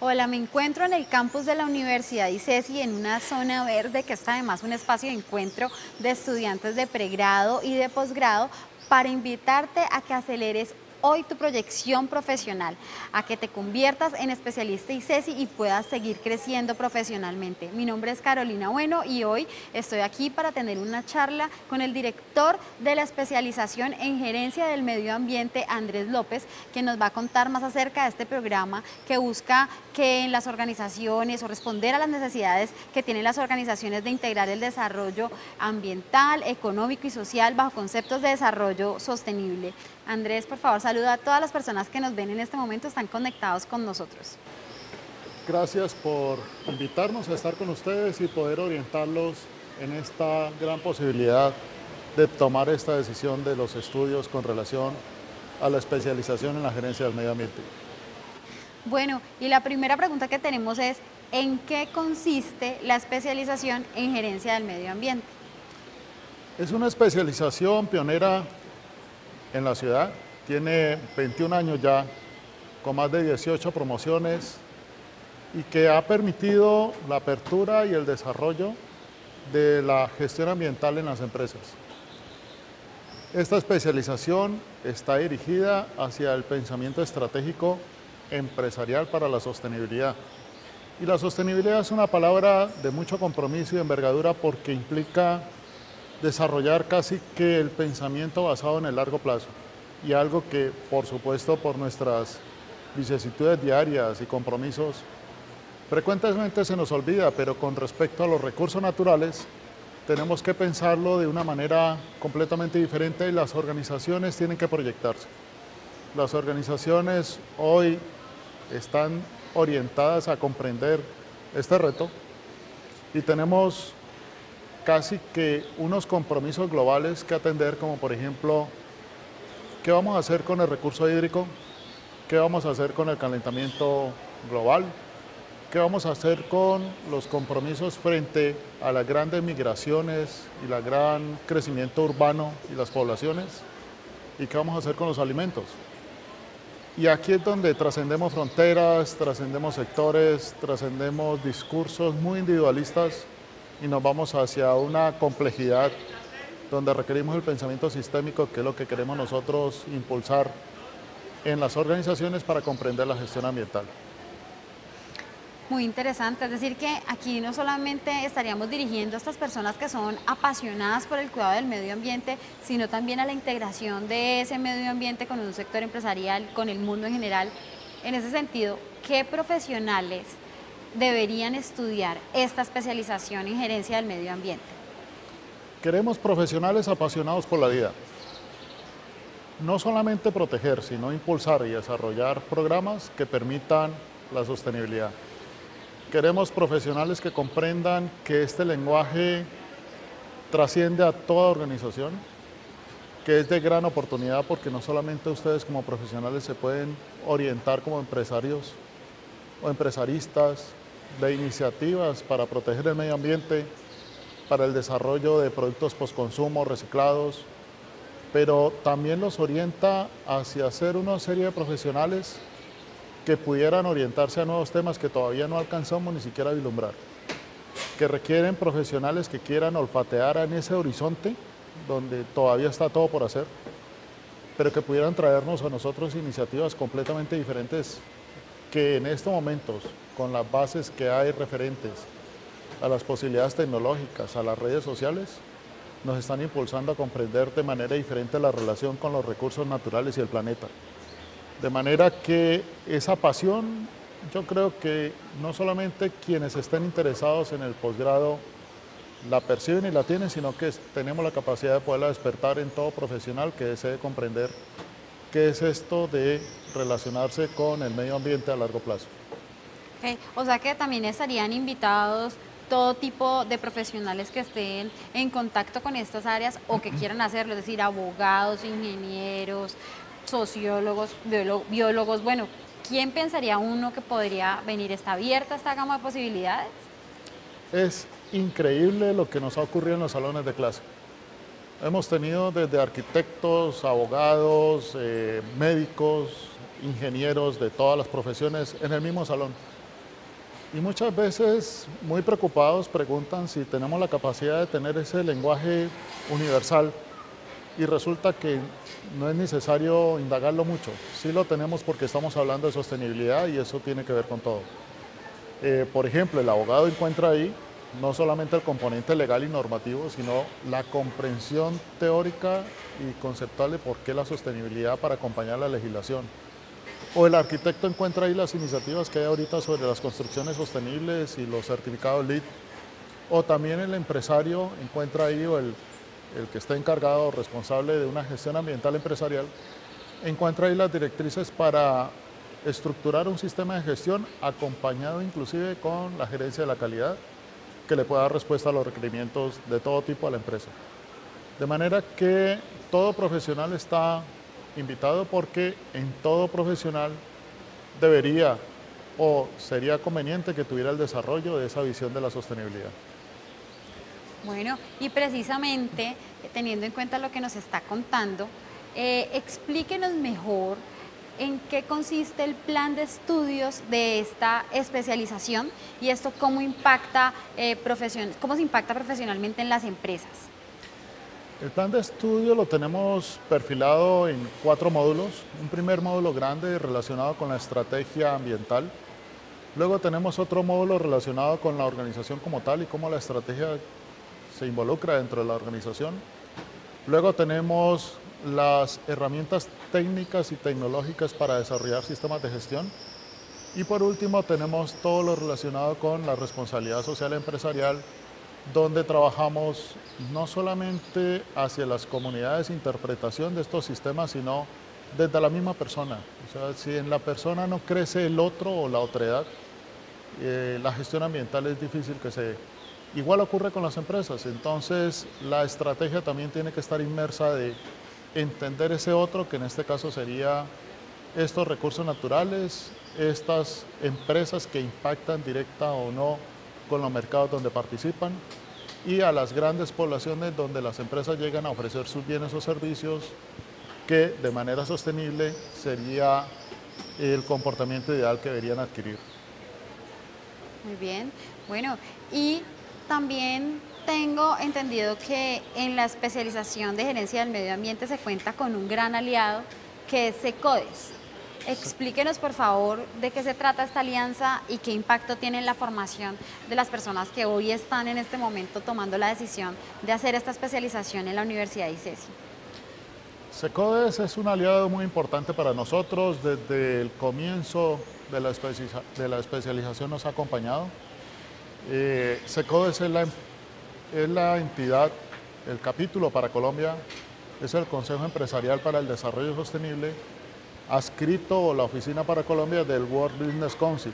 Hola, me encuentro en el campus de la Universidad ICESI en una zona verde que es además un espacio de encuentro de estudiantes de pregrado y de posgrado para invitarte a que aceleres hoy tu proyección profesional, a que te conviertas en especialista ICESI y puedas seguir creciendo profesionalmente. Mi nombre es Carolina Bueno y hoy estoy aquí para tener una charla con el director de la especialización en gerencia del medio ambiente, Andrés López, que nos va a contar más acerca de este programa que busca que en las organizaciones o responder a las necesidades que tienen las organizaciones de integrar el desarrollo ambiental, económico y social bajo conceptos de desarrollo sostenible. Andrés, por favor, saluda a todas las personas que nos ven en este momento, están conectados con nosotros. Gracias por invitarnos a estar con ustedes y poder orientarlos en esta gran posibilidad de tomar esta decisión de los estudios con relación a la especialización en la gerencia del medio ambiente. Bueno, y la primera pregunta que tenemos es, ¿en qué consiste la especialización en gerencia del medio ambiente? Es una especialización pionera en la ciudad. Tiene 21 años ya, con más de 18 promociones y que ha permitido la apertura y el desarrollo de la gestión ambiental en las empresas. Esta especialización está dirigida hacia el pensamiento estratégico empresarial para la sostenibilidad. Y la sostenibilidad es una palabra de mucho compromiso y envergadura porque implica desarrollar casi que el pensamiento basado en el largo plazo y algo que por supuesto por nuestras vicisitudes diarias y compromisos frecuentemente se nos olvida, pero con respecto a los recursos naturales tenemos que pensarlo de una manera completamente diferente y las organizaciones tienen que proyectarse. Las organizaciones hoy están orientadas a comprender este reto y tenemos casi que unos compromisos globales que atender, como por ejemplo, ¿qué vamos a hacer con el recurso hídrico? ¿Qué vamos a hacer con el calentamiento global? ¿Qué vamos a hacer con los compromisos frente a las grandes migraciones y el gran crecimiento urbano y las poblaciones? ¿Y qué vamos a hacer con los alimentos? Y aquí es donde trascendemos fronteras, trascendemos sectores, trascendemos discursos muy individualistas y nos vamos hacia una complejidad donde requerimos el pensamiento sistémico, que es lo que queremos nosotros impulsar en las organizaciones para comprender la gestión ambiental. Muy interesante, es decir que aquí no solamente estaríamos dirigiendo a estas personas que son apasionadas por el cuidado del medio ambiente, sino también a la integración de ese medio ambiente con un sector empresarial, con el mundo en general. En ese sentido, ¿qué profesionales deberían estudiar esta especialización en gerencia del medio ambiente? Queremos profesionales apasionados por la vida. No solamente proteger, sino impulsar y desarrollar programas que permitan la sostenibilidad. Queremos profesionales que comprendan que este lenguaje trasciende a toda organización, que es de gran oportunidad porque no solamente ustedes como profesionales se pueden orientar como empresarios o empresaristas de iniciativas para proteger el medio ambiente, para el desarrollo de productos postconsumo reciclados, pero también los orienta hacia ser una serie de profesionales que pudieran orientarse a nuevos temas que todavía no alcanzamos ni siquiera a vislumbrar, que requieren profesionales que quieran olfatear en ese horizonte donde todavía está todo por hacer, pero que pudieran traernos a nosotros iniciativas completamente diferentes que en estos momentos, con las bases que hay referentes a las posibilidades tecnológicas, a las redes sociales, nos están impulsando a comprender de manera diferente la relación con los recursos naturales y el planeta. De manera que esa pasión, yo creo que no solamente quienes estén interesados en el posgrado la perciben y la tienen, sino que tenemos la capacidad de poderla despertar en todo profesional que desee comprender qué es esto de relacionarse con el medio ambiente a largo plazo. O sea que también estarían invitados todo tipo de profesionales que estén en contacto con estas áreas o que quieran hacerlo, es decir, abogados, ingenieros, sociólogos, biólogos, bueno, ¿quién pensaría uno que podría venir? ¿Está abierta esta gama de posibilidades? Es increíble lo que nos ha ocurrido en los salones de clase. Hemos tenido desde arquitectos, abogados, eh, médicos, ingenieros de todas las profesiones en el mismo salón. Y muchas veces, muy preocupados, preguntan si tenemos la capacidad de tener ese lenguaje universal y resulta que no es necesario indagarlo mucho. Sí lo tenemos porque estamos hablando de sostenibilidad y eso tiene que ver con todo. Eh, por ejemplo, el abogado encuentra ahí no solamente el componente legal y normativo, sino la comprensión teórica y conceptual de por qué la sostenibilidad para acompañar la legislación. O el arquitecto encuentra ahí las iniciativas que hay ahorita sobre las construcciones sostenibles y los certificados LEED. O también el empresario encuentra ahí, o el, el que está encargado o responsable de una gestión ambiental empresarial, encuentra ahí las directrices para estructurar un sistema de gestión acompañado inclusive con la gerencia de la calidad que le pueda dar respuesta a los requerimientos de todo tipo a la empresa. De manera que todo profesional está invitado porque en todo profesional debería o sería conveniente que tuviera el desarrollo de esa visión de la sostenibilidad. Bueno, y precisamente teniendo en cuenta lo que nos está contando, eh, explíquenos mejor en qué consiste el plan de estudios de esta especialización y esto cómo impacta, eh, cómo se impacta profesionalmente en las empresas. El plan de estudio lo tenemos perfilado en cuatro módulos. Un primer módulo grande relacionado con la estrategia ambiental. Luego tenemos otro módulo relacionado con la organización como tal y cómo la estrategia se involucra dentro de la organización. Luego tenemos las herramientas técnicas y tecnológicas para desarrollar sistemas de gestión. Y por último tenemos todo lo relacionado con la responsabilidad social empresarial, donde trabajamos no solamente hacia las comunidades interpretación de estos sistemas, sino desde la misma persona. O sea, si en la persona no crece el otro o la otredad, eh, la gestión ambiental es difícil que se... Igual ocurre con las empresas, entonces la estrategia también tiene que estar inmersa de entender ese otro, que en este caso sería estos recursos naturales, estas empresas que impactan directa o no con los mercados donde participan y a las grandes poblaciones donde las empresas llegan a ofrecer sus bienes o servicios que de manera sostenible sería el comportamiento ideal que deberían adquirir. Muy bien, bueno, y también tengo entendido que en la especialización de gerencia del medio ambiente se cuenta con un gran aliado que es SECODES. Explíquenos por favor de qué se trata esta alianza y qué impacto tiene en la formación de las personas que hoy están en este momento tomando la decisión de hacer esta especialización en la Universidad de ICESI. SECODES es un aliado muy importante para nosotros. Desde el comienzo de la, especialización nos ha acompañado. Eh, es la es la entidad, el capítulo para Colombia es el Consejo Empresarial para el Desarrollo Sostenible, adscrito la Oficina para Colombia del World Business Council.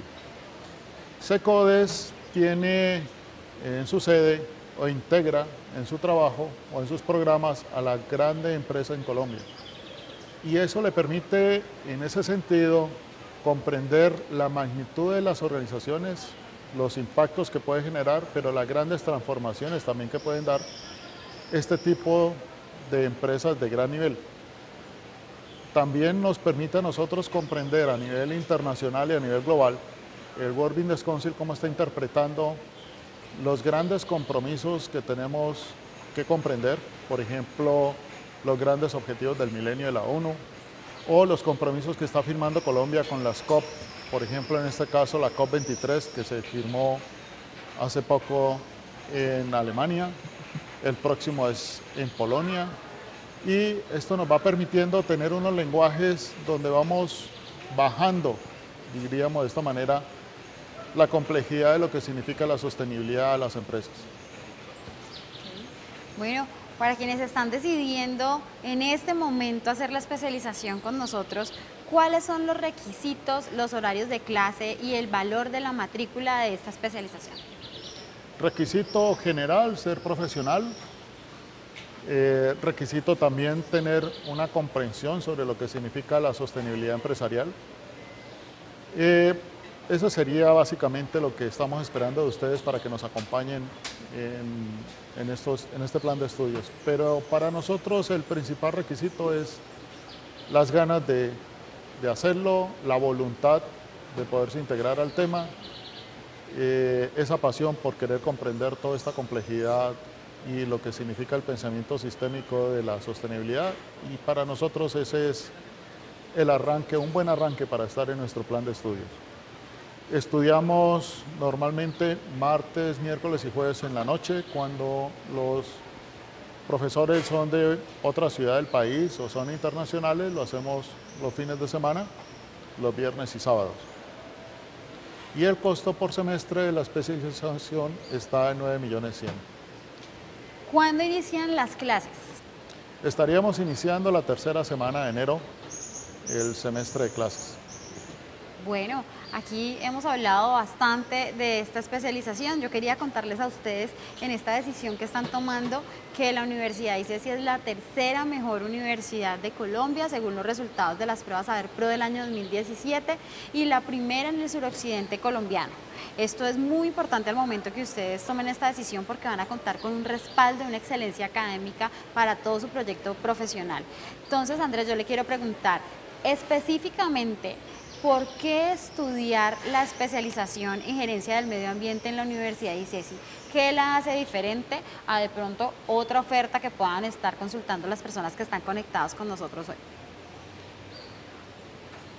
SECODES tiene en su sede o integra en su trabajo o en sus programas a la grande empresa en Colombia. Y eso le permite, en ese sentido, comprender la magnitud de las organizaciones los impactos que puede generar, pero las grandes transformaciones también que pueden dar este tipo de empresas de gran nivel. También nos permite a nosotros comprender a nivel internacional y a nivel global el World Business Council cómo está interpretando los grandes compromisos que tenemos que comprender, por ejemplo, los grandes objetivos del milenio de la ONU o los compromisos que está firmando Colombia con las COP por ejemplo, en este caso la COP23 que se firmó hace poco en Alemania, el próximo es en Polonia y esto nos va permitiendo tener unos lenguajes donde vamos bajando, diríamos de esta manera, la complejidad de lo que significa la sostenibilidad a las empresas. Bueno, para quienes están decidiendo en este momento hacer la especialización con nosotros, ¿cuáles son los requisitos, los horarios de clase y el valor de la matrícula de esta especialización? Requisito general, ser profesional. Eh, requisito también tener una comprensión sobre lo que significa la sostenibilidad empresarial. Eh, eso sería básicamente lo que estamos esperando de ustedes para que nos acompañen en, este plan de estudios. Pero para nosotros el principal requisito es las ganas de, de hacerlo, la voluntad de poderse integrar al tema eh, esa pasión por querer comprender toda esta complejidad y lo que significa el pensamiento sistémico de la sostenibilidad y para nosotros ese es el arranque, un buen arranque para estar en nuestro plan de estudios. Estudiamos normalmente martes, miércoles y jueves en la noche cuando los profesores son de otra ciudad del país o son internacionales, lo hacemos los fines de semana, los viernes y sábados. Y el costo por semestre de la especialización está en 9 millones 100. ¿Cuándo inician las clases? Estaríamos iniciando la tercera semana de enero el semestre de clases. Bueno, aquí hemos hablado bastante de esta especialización. Yo quería contarles a ustedes en esta decisión que están tomando que la Universidad ICESI es la tercera mejor universidad de Colombia según los resultados de las pruebas Saber Pro del año 2017 y la primera en el suroccidente colombiano. Esto es muy importante al momento que ustedes tomen esta decisión porque van a contar con un respaldo, una excelencia académica para todo su proyecto profesional. Entonces, Andrés, yo le quiero preguntar específicamente ¿por qué estudiar la especialización en gerencia del medio ambiente en la Universidad de ICESI? ¿Qué la hace diferente a de pronto otra oferta que puedan estar consultando las personas que están conectadas con nosotros hoy?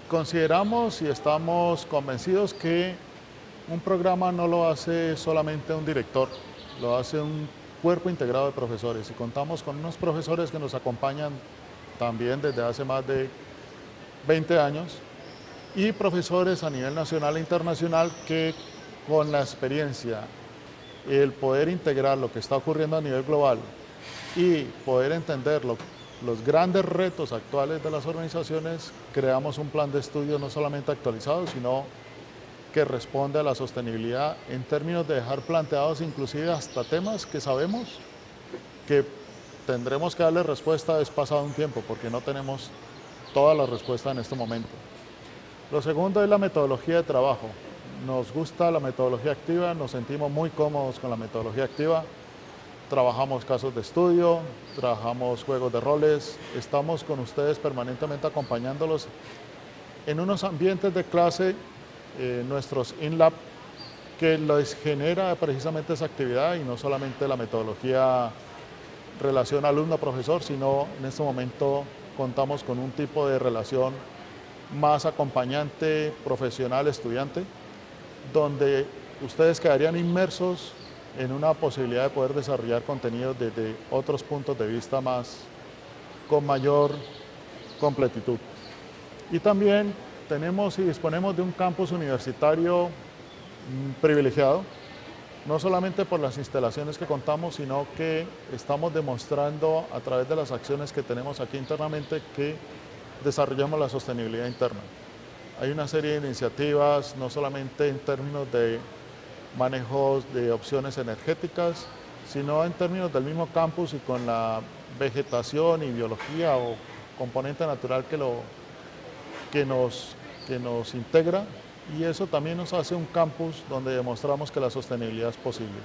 Consideramos y estamos convencidos que un programa no lo hace solamente un director, lo hace un cuerpo integrado de profesores y contamos con unos profesores que nos acompañan también desde hace más de 20 años y profesores a nivel nacional e internacional que con la experiencia, el poder integrar lo que está ocurriendo a nivel global y poder entender los grandes retos actuales de las organizaciones, creamos un plan de estudio no solamente actualizado, sino que responde a la sostenibilidad en términos de dejar planteados inclusive hasta temas que sabemos que tendremos que darle respuesta es pasado un tiempo, porque no tenemos toda la respuesta en este momento. Lo segundo es la metodología de trabajo. Nos gusta la metodología activa, nos sentimos muy cómodos con la metodología activa. Trabajamos casos de estudio, trabajamos juegos de roles, estamos con ustedes permanentemente acompañándolos en unos ambientes de clase, eh, nuestros InLab, que les genera precisamente esa actividad y no solamente la metodología relación alumno-profesor, sino en este momento contamos con un tipo de relación más acompañante, profesional, estudiante, donde ustedes quedarían inmersos en una posibilidad de poder desarrollar contenidos desde otros puntos de vista más, con mayor completitud. Y también tenemos y disponemos de un campus universitario mm, privilegiado, no solamente por las instalaciones que contamos, sino que estamos demostrando a través de las acciones que tenemos aquí internamente que desarrollamos la sostenibilidad interna. Hay una serie de iniciativas, no solamente en términos de manejos de opciones energéticas, sino en términos del mismo campus y con la vegetación y biología o componente natural que, lo, que, nos, que nos integra y eso también nos hace un campus donde demostramos que la sostenibilidad es posible.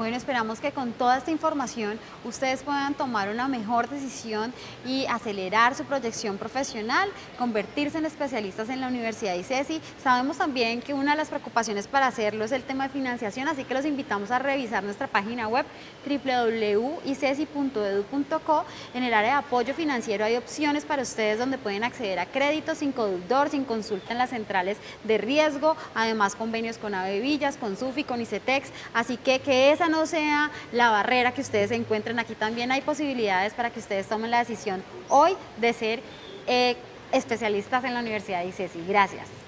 Bueno, esperamos que con toda esta información ustedes puedan tomar una mejor decisión y acelerar su proyección profesional, convertirse en especialistas en la Universidad de ICESI. Sabemos también que una de las preocupaciones para hacerlo es el tema de financiación, así que los invitamos a revisar nuestra página web www.icesi.edu.co. En el área de apoyo financiero hay opciones para ustedes donde pueden acceder a créditos sin codeudor, sin consulta en las centrales de riesgo, además convenios con Villas, con SUFI, con ICETEX, así que que esa no sea la barrera que ustedes encuentren. Aquí también hay posibilidades para que ustedes tomen la decisión hoy de ser eh, especialistas en la Universidad de ICESI. Gracias.